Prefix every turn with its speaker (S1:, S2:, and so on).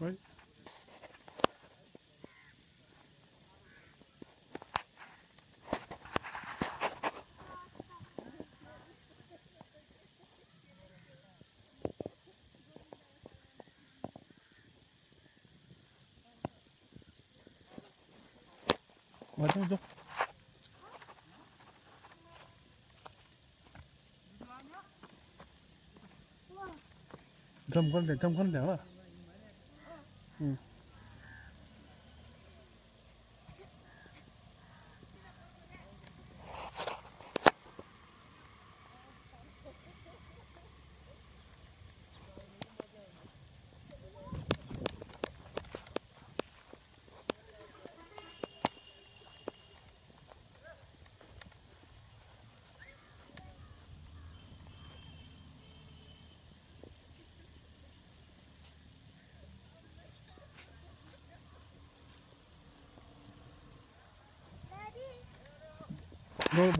S1: Right. 我中中，这么观点，这么观点吧，嗯。No,